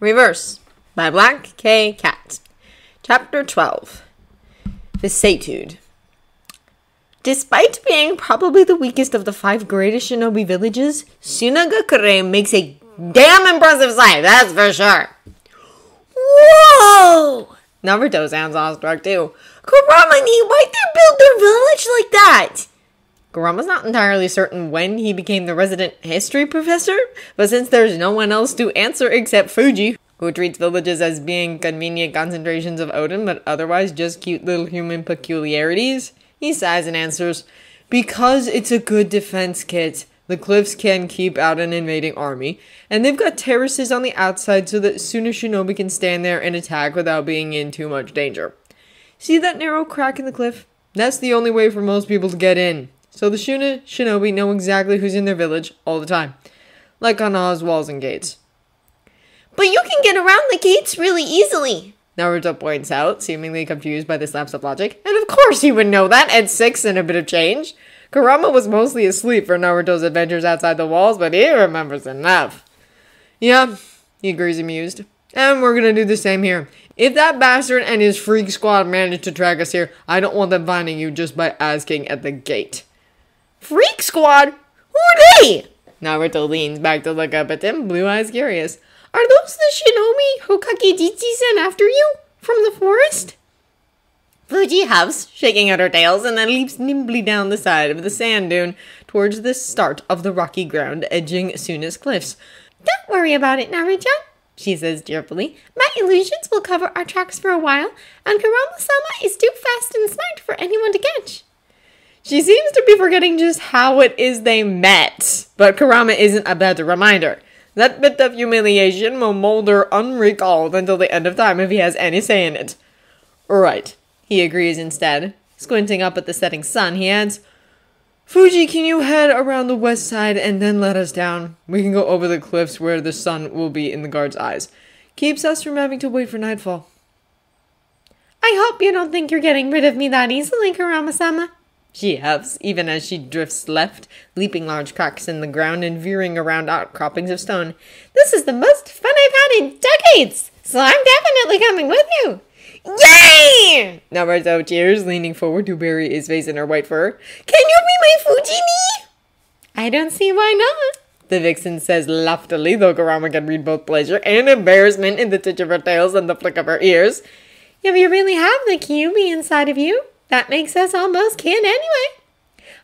Reverse by Black K. Cat. Chapter 12 Vicissitude. Despite being probably the weakest of the five greatest shinobi villages, Sunagakure makes a damn impressive sight, that's for sure. Whoa! Naruto sounds awestruck too. Kuramani, why'd they build their village like that? Kurama's not entirely certain when he became the resident history professor, but since there's no one else to answer except Fuji, who treats villages as being convenient concentrations of Odin but otherwise just cute little human peculiarities, he sighs and answers, Because it's a good defense kit. The cliffs can keep out an invading army, and they've got terraces on the outside so that Suna Shinobi can stand there and attack without being in too much danger. See that narrow crack in the cliff? That's the only way for most people to get in. So the Suna Shinobi know exactly who's in their village all the time, like on Oz walls and gates. But you can get around the gates really easily. Naruto points out, seemingly confused by this lapse of logic. And of course he would know that at six and a bit of change. Kurama was mostly asleep for Naruto's adventures outside the walls, but he remembers enough. Yeah, he agrees amused. And we're gonna do the same here. If that bastard and his freak squad manage to track us here, I don't want them finding you just by asking at the gate. Freak squad? Who are they? Naruto leans back to look up at them, blue eyes curious. Are those the Shinobi who Kakejitsu sent after you? From the forest? Fuji huffs, shaking out her tails, and then leaps nimbly down the side of the sand dune towards the start of the rocky ground edging Suna's cliffs. Don't worry about it, Naruto, she says cheerfully. My illusions will cover our tracks for a while, and Kurama-sama is too fast and smart for anyone to catch. She seems to be forgetting just how it is they met, but Kurama isn't about to remind her. That bit of humiliation will molder unrecalled until the end of time if he has any say in it. Right, he agrees instead. Squinting up at the setting sun, he adds, Fuji, can you head around the west side and then let us down? We can go over the cliffs where the sun will be in the guard's eyes. Keeps us from having to wait for nightfall. I hope you don't think you're getting rid of me that easily, Kurama-sama. She huffs, even as she drifts left, leaping large cracks in the ground and veering around outcroppings of stone. This is the most fun I've had in decades, so I'm definitely coming with you. Yay! Naruto cheers, leaning forward to bury his face in her white fur. Can you be my Fujini? I don't see why not. The vixen says loftily, though Kurama can read both pleasure and embarrassment in the touch of her tails and the flick of her ears. If you really have the Kyuubi inside of you, that makes us almost kin anyway.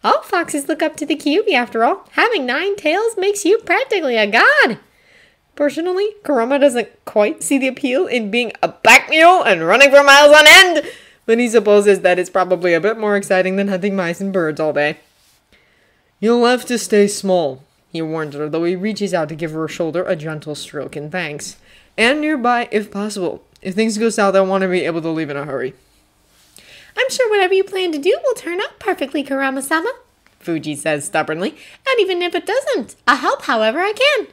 All foxes look up to the Kyuubi after all. Having nine tails makes you practically a god. Personally, Kurama doesn't quite see the appeal in being a pack mule and running for miles on end, but he supposes that it's probably a bit more exciting than hunting mice and birds all day. You'll have to stay small, he warns her, though he reaches out to give her shoulder a gentle stroke in thanks. And nearby, if possible. If things go south, I want to be able to leave in a hurry. I'm sure whatever you plan to do will turn out perfectly, Kurama-sama, Fuji says stubbornly. And even if it doesn't, I'll help however I can.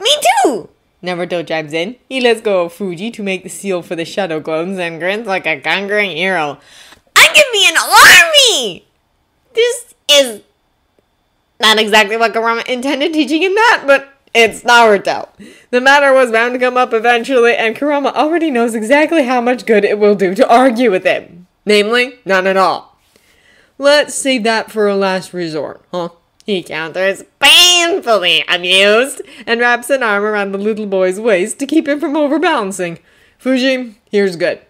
Me too! Naruto chimes in. He lets go of Fuji to make the seal for the shadow clones and grins like a conquering hero. I can be an army! This is not exactly what Kurama intended teaching him that, but it's Naruto. The matter was bound to come up eventually, and Kurama already knows exactly how much good it will do to argue with him. Namely, none at all. Let's save that for a last resort, huh? He counters, painfully amused, and wraps an arm around the little boy's waist to keep him from overbalancing. Fuji, here's good.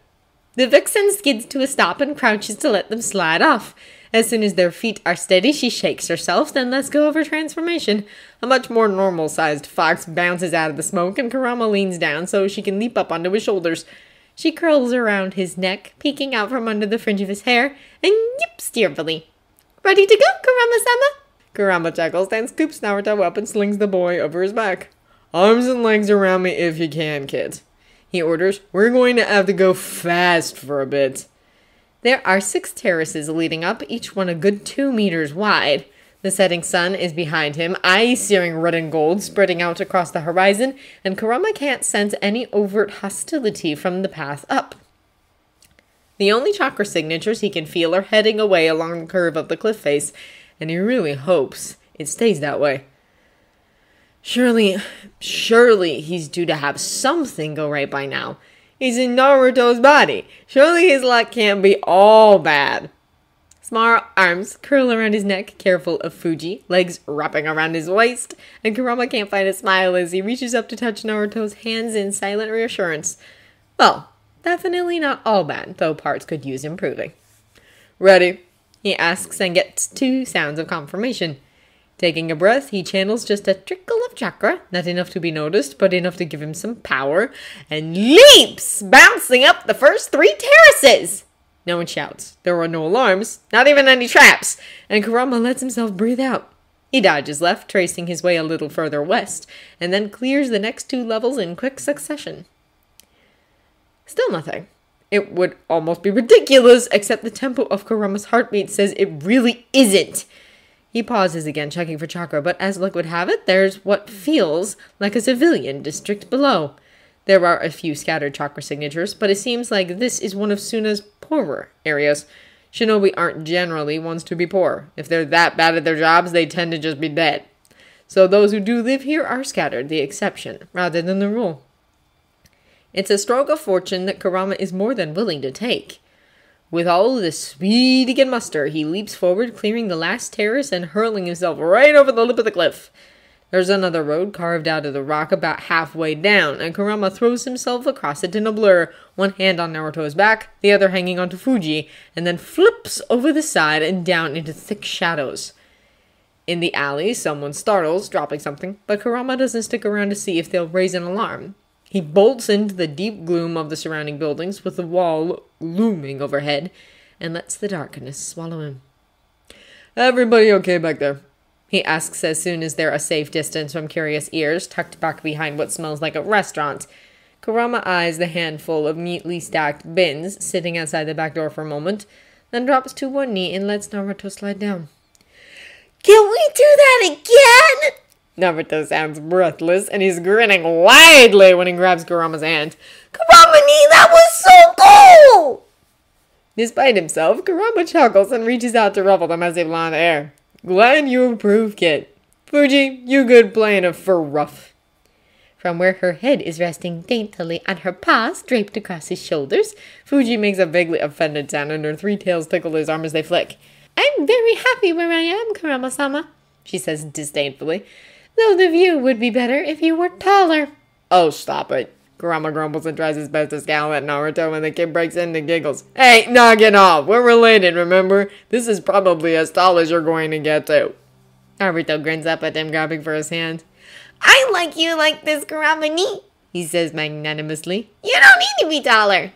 The vixen skids to a stop and crouches to let them slide off. As soon as their feet are steady, she shakes herself, then lets go of her transformation. A much more normal sized fox bounces out of the smoke, and Kurama leans down so she can leap up onto his shoulders. She curls around his neck, peeking out from under the fringe of his hair, and yips cheerfully. Ready to go, Kurama-sama? Kurama chuckles, then scoops Naruto up and slings the boy over his back. Arms and legs around me if you can, kid. He orders, We're going to have to go fast for a bit. There are six terraces leading up, each one a good two meters wide. The setting sun is behind him, eyes searing red and gold, spreading out across the horizon, and Kurama can't sense any overt hostility from the path up. The only chakra signatures he can feel are heading away along the curve of the cliff face, and he really hopes it stays that way. Surely, surely he's due to have something go right by now. He's in Naruto's body. Surely his luck can't be all bad. Small arms curl around his neck, careful of Fuji, legs wrapping around his waist, and Kurama can't find a smile as he reaches up to touch Naruto's hands in silent reassurance. Well, definitely not all bad, though parts could use improving. Ready? He asks and gets two sounds of confirmation. Taking a breath, he channels just a trickle of chakra, not enough to be noticed, but enough to give him some power, and leaps, bouncing up the first three terraces. No one shouts. There are no alarms, not even any traps, and Kurama lets himself breathe out. He dodges left, tracing his way a little further west, and then clears the next two levels in quick succession. Still nothing. It would almost be ridiculous, except the tempo of Kurama's heartbeat says it really isn't. He pauses again, checking for chakra, but as luck would have it, there's what feels like a civilian district below. There are a few scattered chakra signatures, but it seems like this is one of Suna's poorer areas. Shinobi aren't generally ones to be poor. If they're that bad at their jobs, they tend to just be dead. So those who do live here are scattered, the exception, rather than the rule. It's a stroke of fortune that Kurama is more than willing to take. With all the speed he can muster, he leaps forward, clearing the last terrace and hurling himself right over the lip of the cliff. There's another road carved out of the rock about halfway down, and Kurama throws himself across it in a blur, one hand on Naruto's back, the other hanging onto Fuji, and then flips over the side and down into thick shadows. In the alley, someone startles, dropping something, but Kurama doesn't stick around to see if they'll raise an alarm. He bolts into the deep gloom of the surrounding buildings with the wall looming overhead and lets the darkness swallow him. Everybody okay back there? He asks as soon as they're a safe distance from curious ears, tucked back behind what smells like a restaurant. Kurama eyes the handful of neatly stacked bins sitting outside the back door for a moment, then drops to one knee and lets Naruto slide down. Can we do that again? Naruto sounds breathless, and he's grinning widely when he grabs Kurama's hand. Kuramani, that was so cool! Despite himself, Kurama chuckles and reaches out to ruffle the messy blonde hair. Glad you approve, kid. Fuji, you good playing a fur ruff. From where her head is resting daintily on her paws draped across his shoulders, Fuji makes a vaguely offended sound and her three tails tickle his arm as they flick. I'm very happy where I am, Kurama-sama, she says disdainfully. Though the view would be better if you were taller. Oh, stop it. Kurama grumbles and tries his best to scowl at Naruto when the kid breaks in and giggles. Hey, knock it off. We're related, remember? This is probably as tall as you're going to get to. Naruto grins up at him, grabbing for his hand. I like you like this, Kuramani, he says magnanimously. You don't need to be taller.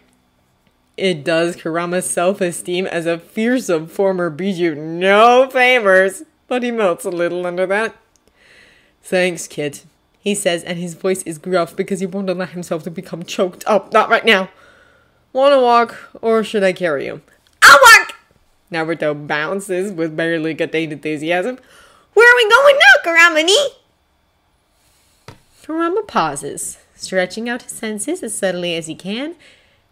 It does Kurama's self-esteem as a fearsome former Biju no favors, but he melts a little under that. Thanks, kid, he says, and his voice is gruff because he won't allow himself to become choked up. Not right now. Wanna walk, or should I carry you? I'll walk! Naruto bounces with barely contained enthusiasm. Where are we going now, Kuramani? Kurama pauses, stretching out his senses as subtly as he can,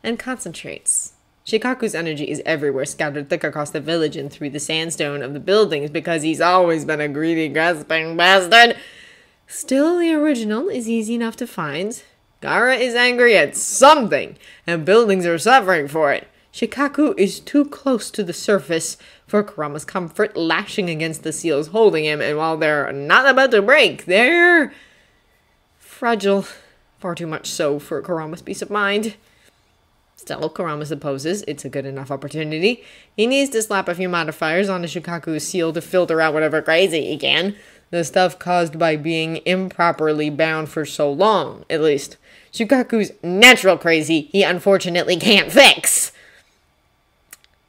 and concentrates. Shukaku's energy is everywhere, scattered thick across the village and through the sandstone of the buildings because he's always been a greedy, grasping bastard. Still, the original is easy enough to find. Gaara is angry at something, and buildings are suffering for it. Shukaku is too close to the surface for Kurama's comfort, lashing against the seals holding him, and while they're not about to break, they're fragile. Far too much so for Kurama's peace of mind. Still, Kurama supposes it's a good enough opportunity. He needs to slap a few modifiers on the Shukaku's seal to filter out whatever crazy he can the stuff caused by being improperly bound for so long, at least. Shukaku's natural crazy he unfortunately can't fix.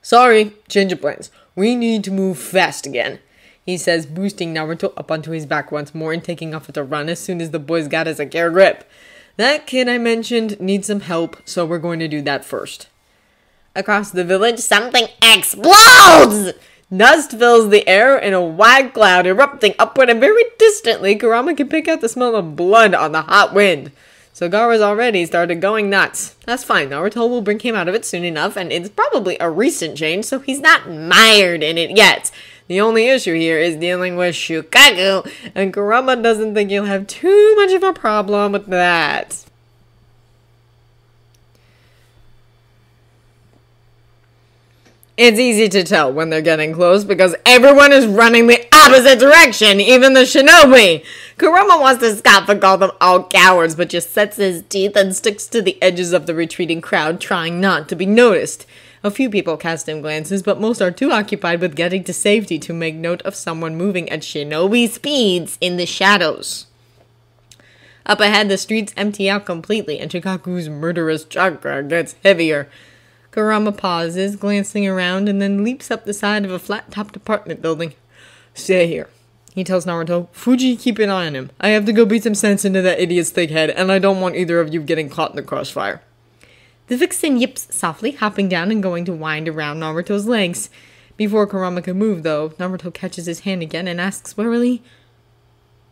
Sorry, change of plans. We need to move fast again, he says, boosting Naruto up onto his back once more and taking off at a run as soon as the boys got a secure grip. That kid I mentioned needs some help, so we're going to do that first. Across the village, something explodes! Dust fills the air in a wide cloud, erupting upward and very distantly. Kurama can pick out the smell of blood on the hot wind. So Gaara's already started going nuts. That's fine, Naruto will bring him out of it soon enough, and it's probably a recent change, so he's not mired in it yet. The only issue here is dealing with Shukaku, and Kurama doesn't think you'll have too much of a problem with that. It's easy to tell when they're getting close because everyone is running the opposite direction, even the shinobi. Kurama wants to stop and call them all cowards, but just sets his teeth and sticks to the edges of the retreating crowd, trying not to be noticed. A few people cast him glances, but most are too occupied with getting to safety to make note of someone moving at shinobi speeds in the shadows. Up ahead, the streets empty out completely, and Shukaku's murderous chakra gets heavier. Kurama pauses, glancing around, and then leaps up the side of a flat topped apartment building. Stay here. He tells Naruto, Fuji, keep an eye on him. I have to go beat some sense into that idiot's thick head, and I don't want either of you getting caught in the crossfire. The vixen yips softly, hopping down and going to wind around Naruto's legs. Before Kurama can move, though, Naruto catches his hand again and asks warily,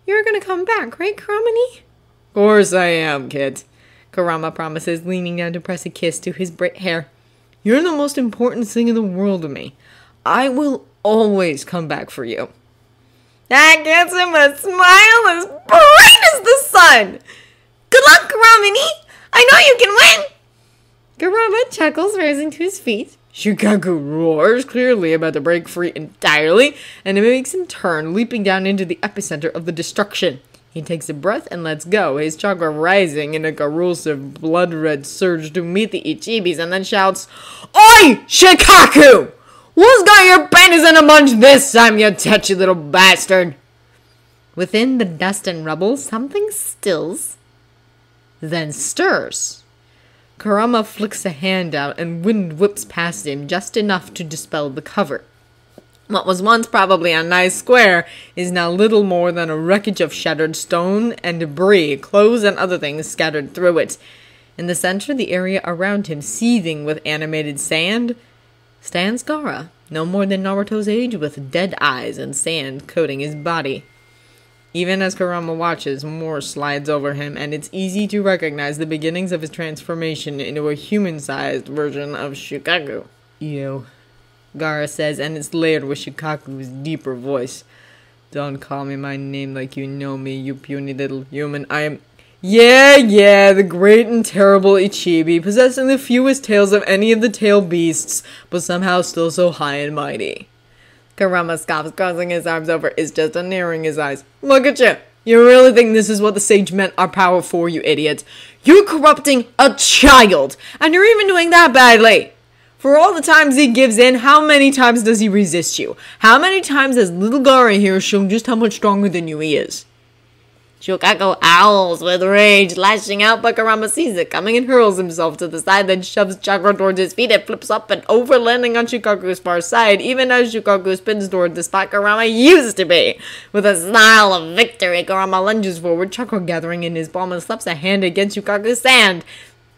You're gonna come back, right, Kuramani? Course I am, kid. Kurama promises, leaning down to press a kiss to his bright hair. You're the most important thing in the world to me. I will always come back for you. That gets him a smile as bright as the sun. Good luck, Kuramani. I know you can win. Kurama chuckles, rising to his feet. Shukaku roars, clearly about to break free entirely, and it makes him turn, leaping down into the epicenter of the destruction. He takes a breath and lets go, his chakra rising in a corrosive blood red surge to meet the Ichibis and then shouts, Oi, Shukaku! Who's got your panties in a bunch this time, you touchy little bastard? Within the dust and rubble, something stills, then stirs. Kurama flicks a hand out and wind whips past him just enough to dispel the cover. What was once probably a nice square is now little more than a wreckage of shattered stone and debris, clothes and other things scattered through it. In the center, the area around him seething with animated sand, stands Gaara, no more than Naruto's age, with dead eyes and sand coating his body. Even as Kurama watches, more slides over him, and it's easy to recognize the beginnings of his transformation into a human-sized version of Shukaku. Ew. Gaara says, and it's layered with Shukaku's deeper voice. Don't call me my name like you know me, you puny little human. I am. Yeah, yeah, the great and terrible Ichibi, possessing the fewest tails of any of the tail beasts, but somehow still so high and mighty. Kurama scoffs, crossing his arms over is just unearing his eyes. Look at you! You really think this is what the sage meant our power for, you idiot? You're corrupting a child, and you're even doing that badly! For all the times he gives in, how many times does he resist you? How many times has little Gaara here shown just how much stronger than you he is? Shukaku owls with rage, lashing out, but Kurama sees it coming and hurls himself to the side, then shoves Chakra towards his feet. It flips up and over, landing on Shukaku's far side, even as Shukaku spins toward the spot Kurama used to be. With a snarl of victory, Kurama lunges forward, Chakra gathering in his palm, and slaps a hand against Shukaku's sand.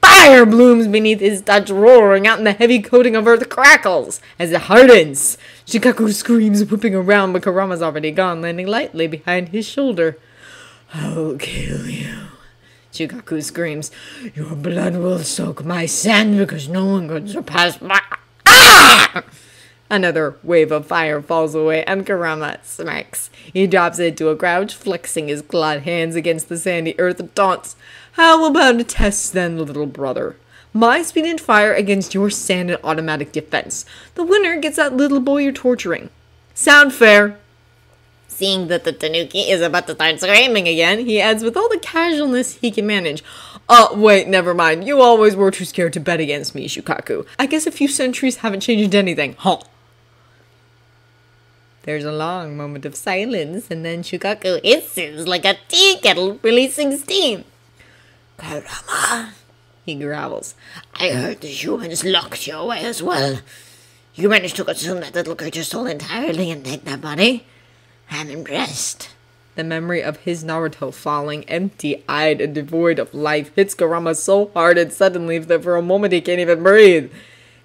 Fire blooms beneath his touch, roaring out, in the heavy coating of earth crackles as it hardens. Shukaku screams, whipping around, but Kurama's already gone, landing lightly behind his shoulder. I'll kill you. Shukaku screams, Your blood will soak my sand because no one can surpass my. Another wave of fire falls away, and Kurama smacks. He drops into a crouch, flexing his clawed hands against the sandy earth and taunts. How about a test then, little brother? My speed and fire against your sand and automatic defense. The winner gets that little boy you're torturing. Sound fair? Seeing that the Tanuki is about to start screaming again, he adds with all the casualness he can manage. Oh, wait, never mind. You always were too scared to bet against me, Shukaku. I guess a few centuries haven't changed anything, huh? There's a long moment of silence, and then Shukaku hisses like a tea kettle releasing steam. Kurama, he growls. I heard the humans locked you away as well. You managed to consume that little creature's soul entirely and take that body? I'm impressed. The memory of his Naruto falling empty eyed and devoid of life hits Kurama so hard and suddenly that for a moment he can't even breathe.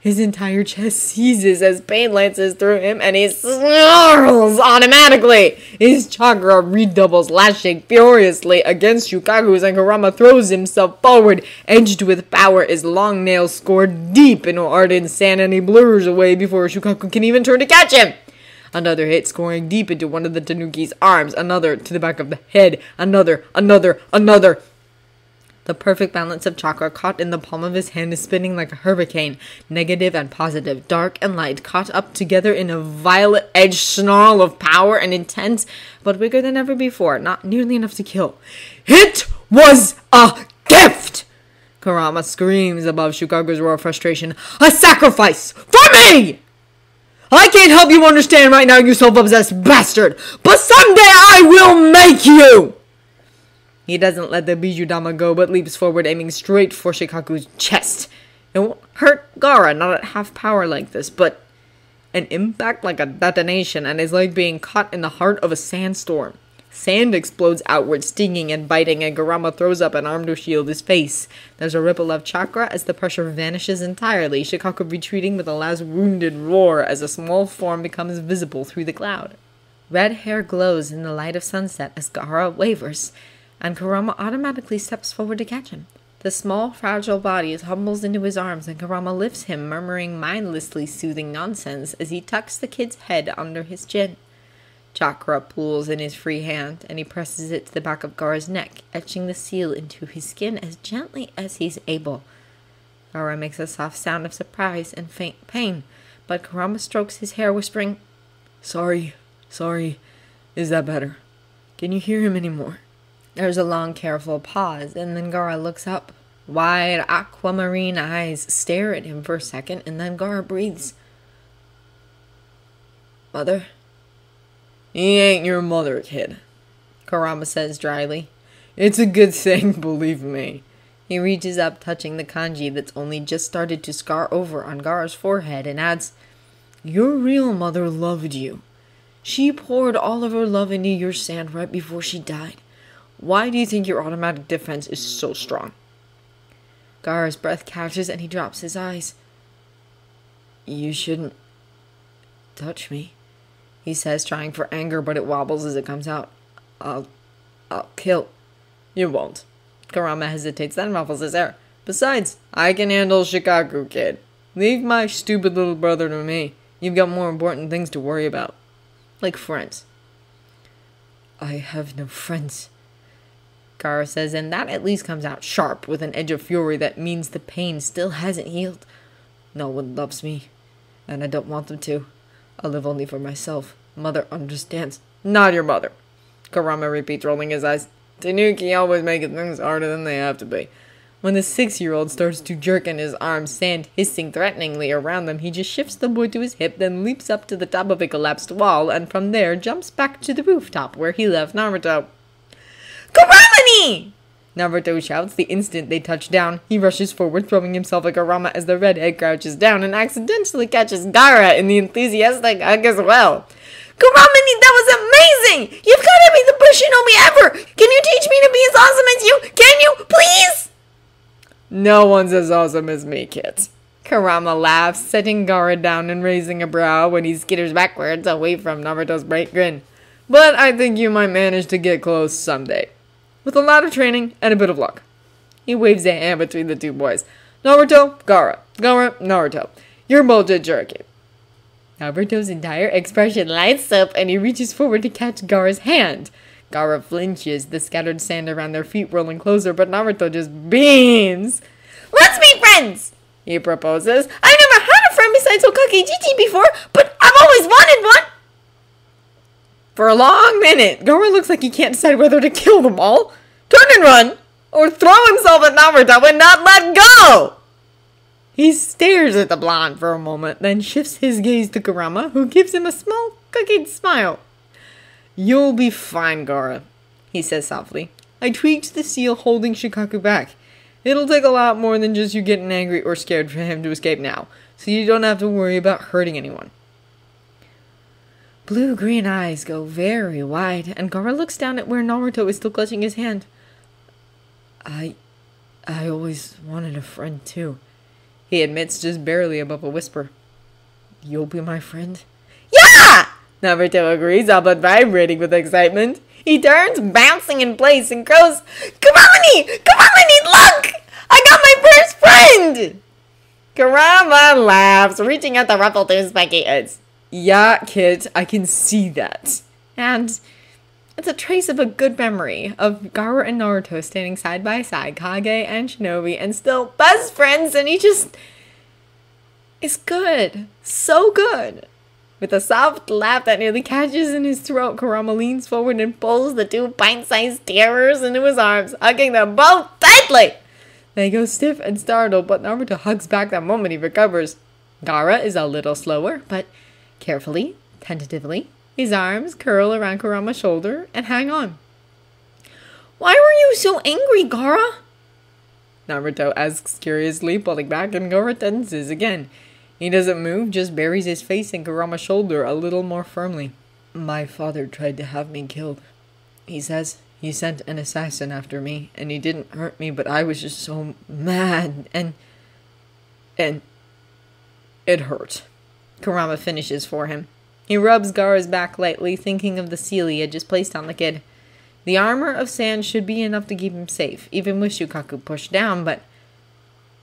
His entire chest seizes as pain lances through him and he snarls automatically. His chakra redoubles, lashing furiously against Shukaku's and Kurama throws himself forward, edged with power, his long nails scored deep into ardent sand and he blurs away before Shukaku can even turn to catch him. Another hit scoring deep into one of the Tanuki's arms. Another to the back of the head. Another, another, another. The perfect balance of chakra caught in the palm of his hand is spinning like a hurricane, negative and positive, dark and light, caught up together in a violet edged snarl of power and intense, but bigger than ever before, not nearly enough to kill. It was a gift! Kurama screams above Shukaku's roar of frustration. A sacrifice for me! I can't help you understand right now, you self-obsessed bastard, but someday I will make you! He doesn't let the Bijudama go, but leaps forward, aiming straight for Shukaku's chest. It won't hurt Gaara, not at half power like this, but an impact like a detonation, and is like being caught in the heart of a sandstorm. Sand explodes outward, stinging and biting, and Kurama throws up an arm to shield his face. There's a ripple of chakra as the pressure vanishes entirely, Shukaku retreating with a last wounded roar as a small form becomes visible through the cloud. Red hair glows in the light of sunset as Gaara wavers and Kurama automatically steps forward to catch him. The small, fragile body is humbles into his arms, and Kurama lifts him, murmuring mindlessly soothing nonsense as he tucks the kid's head under his chin. Chakra pools in his free hand, and he presses it to the back of Gaara's neck, etching the seal into his skin as gently as he's able. Gaara makes a soft sound of surprise and faint pain, but Kurama strokes his hair, whispering, Sorry, sorry. Is that better? Can you hear him any more? There's a long, careful pause, and then Gaara looks up. Wide, aquamarine eyes stare at him for a second, and then Gaara breathes. Mother? He ain't your mother, kid, Kurama says dryly. It's a good thing, believe me. He reaches up, touching the kanji that's only just started to scar over on Gaara's forehead, and adds, Your real mother loved you. She poured all of her love into your sand right before she died. Why do you think your automatic defense is so strong? Gaara's breath catches and he drops his eyes. You shouldn't touch me, he says, trying for anger, but it wobbles as it comes out. I'll. I'll kill. You won't. Kurama hesitates, then ruffles his hair. Besides, I can handle Shukaku, kid. Leave my stupid little brother to me. You've got more important things to worry about. Like friends. I have no friends, Gaara says, and that at least comes out sharp with an edge of fury that means the pain still hasn't healed. No one loves me, and I don't want them to. I live only for myself. Mother understands. Not your mother. Kurama repeats, rolling his eyes. Tanuki always making things harder than they have to be. When the six-year-old starts to jerk in his arms, sand hissing threateningly around them, he just shifts the boy to his hip, then leaps up to the top of a collapsed wall, and from there jumps back to the rooftop where he left Naruto. Kuramani! Naruto shouts the instant they touch down. He rushes forward, throwing himself at Kurama as the redhead crouches down and accidentally catches Gaara in the enthusiastic hug as well. Kuramani, that was amazing! You've got to be the best shinobi ever! Can you teach me to be as awesome as you? Can you, please? No one's as awesome as me, kids. Kurama laughs, setting Gaara down and raising a brow when he skitters backwards away from Naruto's bright grin. But I think you might manage to get close someday with a lot of training and a bit of luck. He waves a hand between the two boys. Naruto, Gaara. Gaara, Naruto. You're a jerky. Naruto's entire expression lights up and he reaches forward to catch Gaara's hand. Gaara flinches, the scattered sand around their feet rolling closer, but Naruto just beams. Let's be friends! He proposes. I've never had a friend besides Hokage Jiji before, but I've always wanted one! For a long minute, Gaara looks like he can't decide whether to kill them all, turn and run, or throw himself at Naruto and not let go! He stares at the blonde for a moment, then shifts his gaze to Kurama, who gives him a small, cookied smile. You'll be fine, Gaara, he says softly. I tweaked the seal holding Shukaku back. It'll take a lot more than just you getting angry or scared for him to escape now, so you don't have to worry about hurting anyone. Blue green eyes go very wide, and Gaara looks down at where Naruto is still clutching his hand. I. I always wanted a friend too, he admits just barely above a whisper. You'll be my friend? Yeah! Naruto agrees, all but vibrating with excitement. He turns, bouncing in place, and crows, Kurama-ni! Kurama-ni, look! I got my first friend! Kurama laughs, reaching out to ruffle his spiky ears. Yeah, kid, I can see that. And it's a trace of a good memory of Gaara and Naruto standing side by side, Kage and Shinobi, and still best friends, and he just is good. So good. With a soft laugh that nearly catches in his throat, Kurama leans forward and pulls the two pint-sized terrors into his arms, hugging them both tightly. They go stiff and startled, but Naruto hugs back the moment he recovers. Gaara is a little slower, but carefully, tentatively, his arms curl around Kurama's shoulder and hang on. Why were you so angry, Gaara? Naruto asks curiously, pulling back, and Gaara tenses again. He doesn't move, just buries his face in Kurama's shoulder a little more firmly. My father tried to have me killed. He says he sent an assassin after me, and he didn't hurt me, but I was just so mad, and. and. it hurt. Kurama finishes for him. He rubs Gaara's back lightly, thinking of the seal he had just placed on the kid. The armor of sand should be enough to keep him safe, even with Shukaku pushed down, but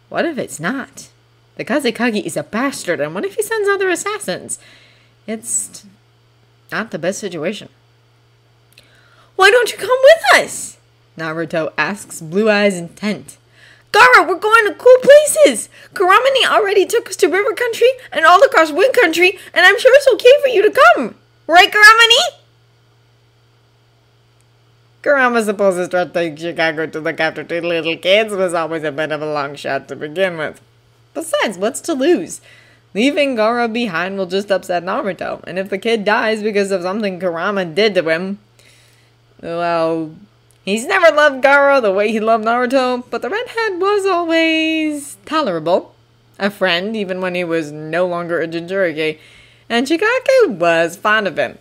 what if it's not? The Kazekage is a bastard, and what if he sends other assassins? It's not the best situation. Why don't you come with us? Naruto asks, blue eyes intent. Gaara, we're going to cool places! Kuramani already took us to River Country and all across Wind Country, and I'm sure it's okay for you to come. Right, Kuramani? Kurama supposes to take Chicago to look after two little kids was always a bit of a long shot to begin with. Besides, what's to lose? Leaving Gaara behind will just upset Naruto, and if the kid dies because of something Kurama did to him, well, he's never loved Gaara the way he loved Naruto, but the redhead was always tolerable. A friend, even when he was no longer a Jinchuriki, and Chikage was fond of him.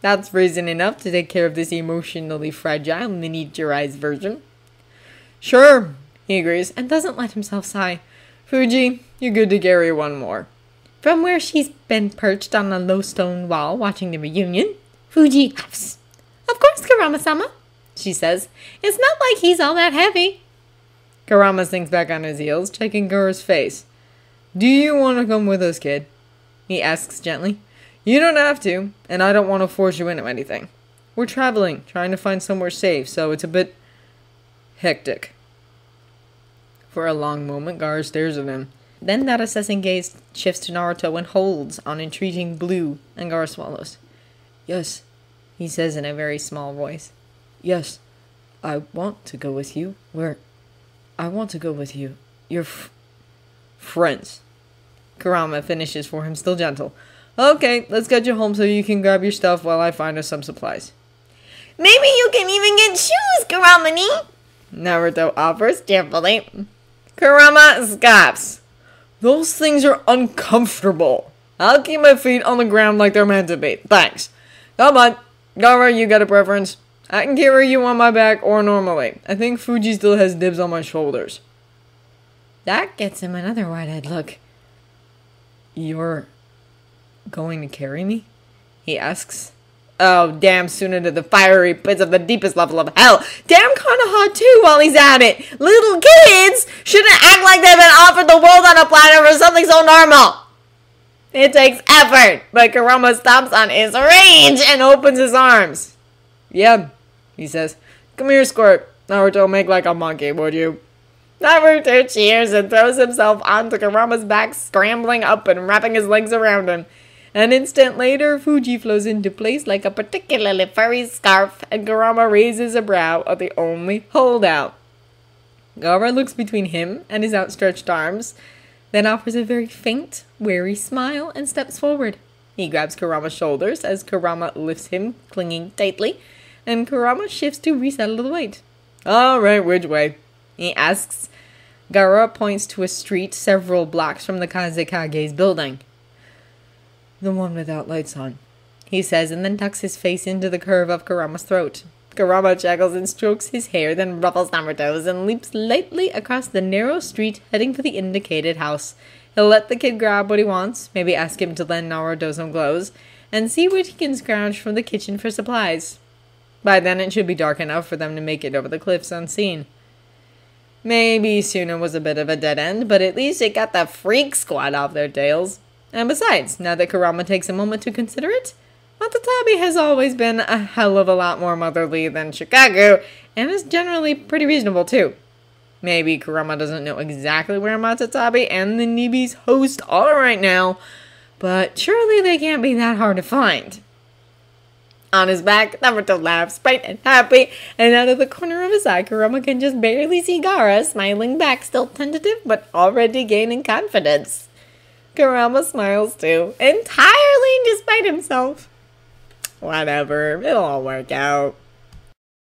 That's reason enough to take care of this emotionally fragile, miniaturized version. Sure, he agrees, and doesn't let himself sigh. Fuji, you're good to carry one more. From where she's been perched on a low stone wall watching the reunion, Fuji huffs. Of course, Kurama-sama, she says. It's not like he's all that heavy. Kurama sinks back on his heels, checking Gaara's face. Do you want to come with us, kid? He asks gently. You don't have to, and I don't want to force you into anything. We're traveling, trying to find somewhere safe, so it's a bit hectic. For a long moment, Gaara stares at him. Then that assessing gaze shifts to Naruto and holds on entreating blue, and Gaara swallows. Yes, he says in a very small voice. Yes, I want to go with you. Where? I want to go with you. Your f- friends. Kurama finishes for him, still gentle. Okay, let's get you home so you can grab your stuff while I find us some supplies. Maybe you can even get shoes, Kuramani! Naruto offers cheerfully. Kurama scoffs. Those things are uncomfortable. I'll keep my feet on the ground like they're meant to be. Thanks. Come on. Gaara, you got a preference? I can carry you on my back or normally. I think Fuji still has dibs on my shoulders. That gets him another wide-eyed look. You're going to carry me? He asks. Oh, damn, soon into the fiery pits of the deepest level of hell. Damn kinda hot too while he's at it. Little kids shouldn't act like they've been offered the world on a platter for something so normal. It takes effort, but Kurama stomps on his rage and opens his arms. Yeah, he says. Come here, Squirt. Naruto, make like a monkey, would you? Naruto cheers and throws himself onto Kurama's back, scrambling up and wrapping his legs around him. An instant later, Fuji flows into place like a particularly furry scarf, and Kurama raises a brow at the only holdout. Gaara looks between him and his outstretched arms, then offers a very faint, wary smile and steps forward. He grabs Kurama's shoulders as Kurama lifts him, clinging tightly, and Kurama shifts to resettle the weight. All right, which way? He asks. Gaara points to a street several blocks from the Kazekage's building. The one without lights on, he says, and then tucks his face into the curve of Kurama's throat. Kurama chuckles and strokes his hair, then ruffles Naruto's and leaps lightly across the narrow street, heading for the indicated house. He'll let the kid grab what he wants, maybe ask him to lend Naruto some clothes, and see what he can scrounge from the kitchen for supplies. By then it should be dark enough for them to make it over the cliffs unseen. Maybe Suna was a bit of a dead end, but at least it got the freak squad off their tails. And besides, now that Kurama takes a moment to consider it, Matatabi has always been a hell of a lot more motherly than Shukaku, and is generally pretty reasonable too. Maybe Kurama doesn't know exactly where Matatabi and the Nibis host are right now, but surely they can't be that hard to find. On his back, Naruto laughs, bright and happy, and out of the corner of his eye, Kurama can just barely see Gaara smiling back, still tentative but already gaining confidence. Kurama smiles too, entirely despite himself. Whatever, it'll all work out.